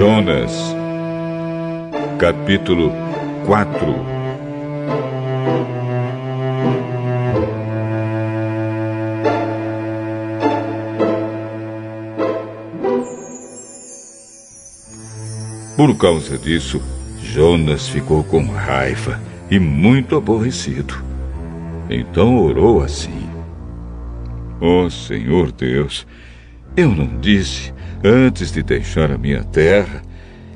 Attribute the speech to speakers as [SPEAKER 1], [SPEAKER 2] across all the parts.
[SPEAKER 1] Jonas, capítulo 4 Por causa disso, Jonas ficou com raiva e muito aborrecido. Então orou assim: Ó oh, Senhor Deus, eu não disse, antes de deixar a minha terra,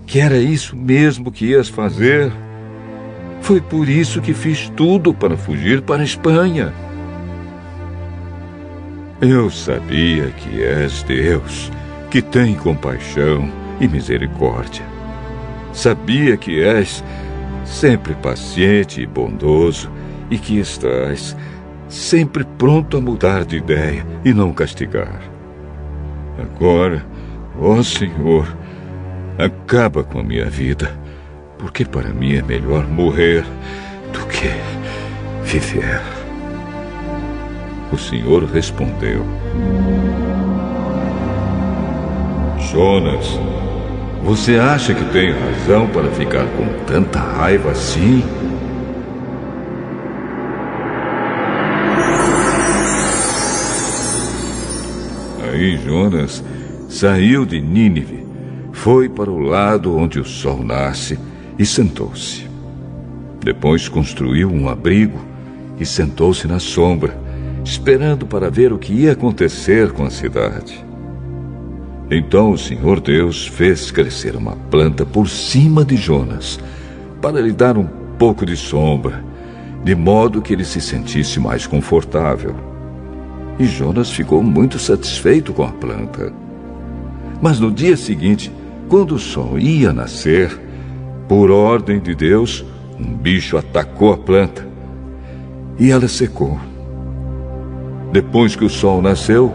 [SPEAKER 1] que era isso mesmo que ias fazer. Foi por isso que fiz tudo para fugir para a Espanha. Eu sabia que és Deus, que tem compaixão e misericórdia. Sabia que és sempre paciente e bondoso e que estás sempre pronto a mudar de ideia e não castigar. Agora, ó Senhor, acaba com a minha vida, porque para mim é melhor morrer do que viver. O Senhor respondeu: Jonas, você acha que tem razão para ficar com tanta raiva assim? Aí Jonas saiu de Nínive, foi para o lado onde o sol nasce e sentou-se. Depois construiu um abrigo e sentou-se na sombra, esperando para ver o que ia acontecer com a cidade. Então o Senhor Deus fez crescer uma planta por cima de Jonas, para lhe dar um pouco de sombra, de modo que ele se sentisse mais confortável. E Jonas ficou muito satisfeito com a planta. Mas no dia seguinte, quando o sol ia nascer, por ordem de Deus, um bicho atacou a planta e ela secou. Depois que o sol nasceu,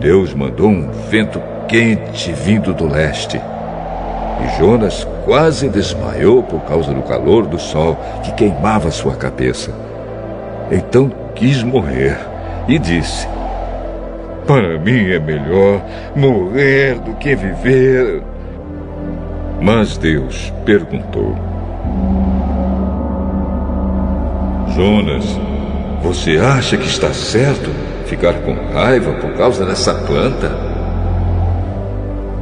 [SPEAKER 1] Deus mandou um vento quente vindo do leste. E Jonas quase desmaiou por causa do calor do sol que queimava sua cabeça. Então quis morrer e disse: Para mim é melhor morrer do que viver. Mas Deus perguntou: Jonas, você acha que está certo ficar com raiva por causa dessa planta?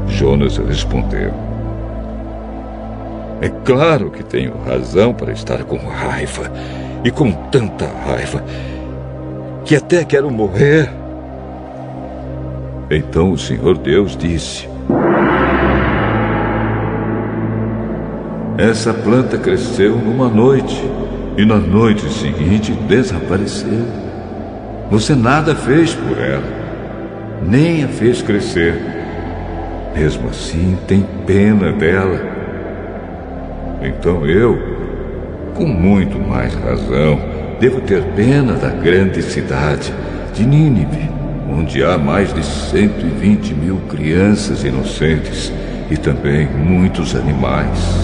[SPEAKER 1] Jonas respondeu: É claro que tenho razão para estar com raiva, e com tanta raiva que até quero morrer. Então o Senhor Deus disse: Essa planta cresceu numa noite e na noite seguinte desapareceu. Você nada fez por ela, nem a fez crescer. Mesmo assim, tem pena dela. Então eu, com muito mais razão, devo ter pena da grande cidade de Nínive, onde há mais de 120 mil crianças inocentes e também muitos animais.